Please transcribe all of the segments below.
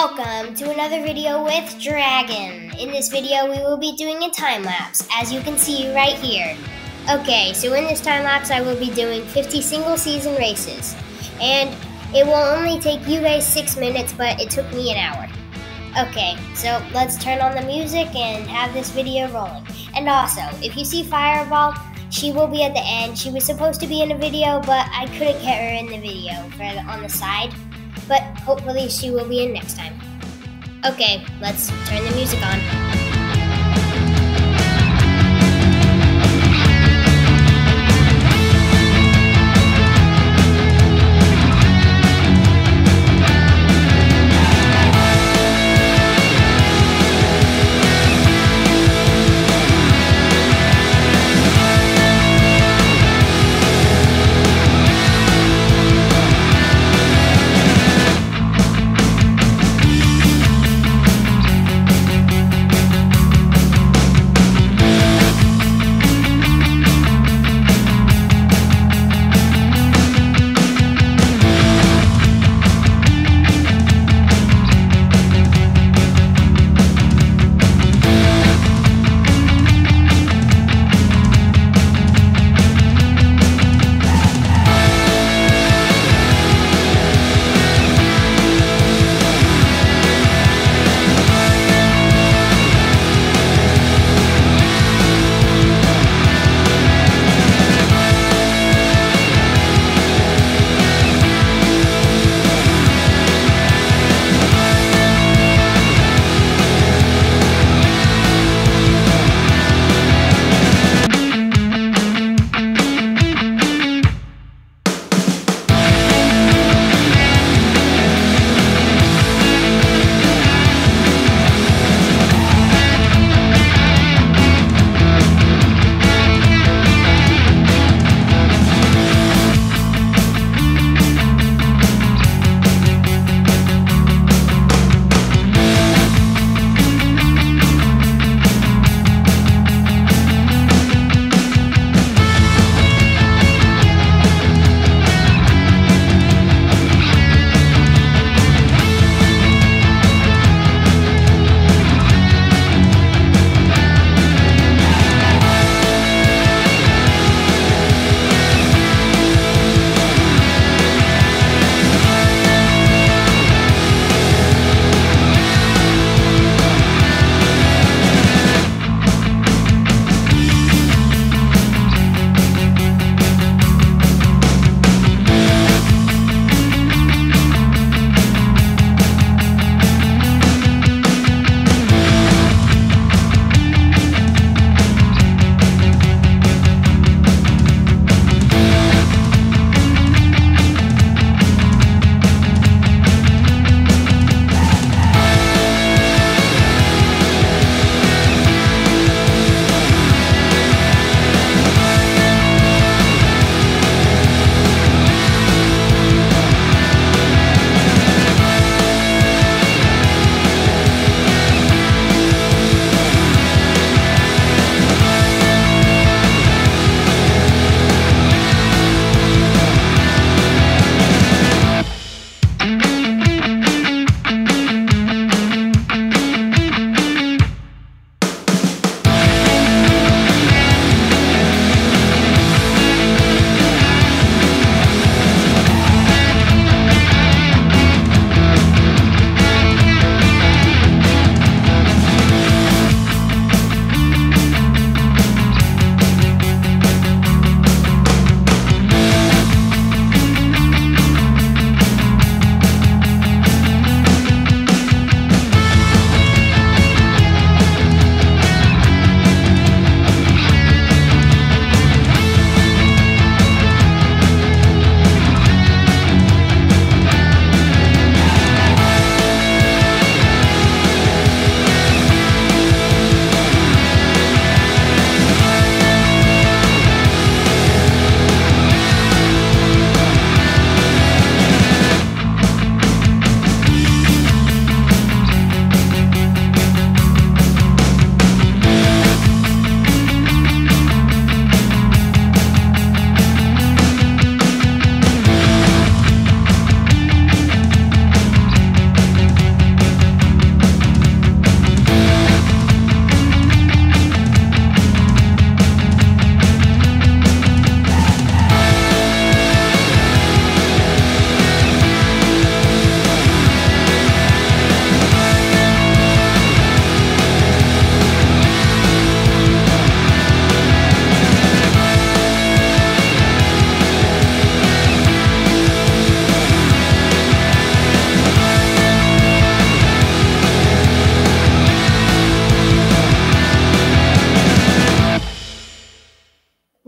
Welcome to another video with Dragon. In this video, we will be doing a time lapse, as you can see right here. Okay, so in this time lapse, I will be doing 50 single session races. And it will only take you guys six minutes, but it took me an hour. Okay, so let's turn on the music and have this video rolling. And also, if you see Fireball, she will be at the end. She was supposed to be in a video, but I couldn't get her in the video for on the side but hopefully she will be in next time. Okay, let's turn the music on.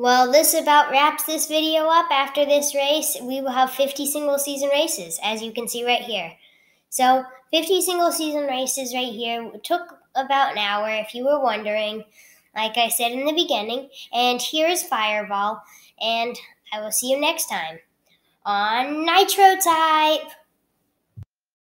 Well, this about wraps this video up. After this race, we will have 50 single session races, as you can see right here. So, 50 single session races right here took about an hour, if you were wondering, like I said in the beginning. And here is Fireball, and I will see you next time on Nitro Type.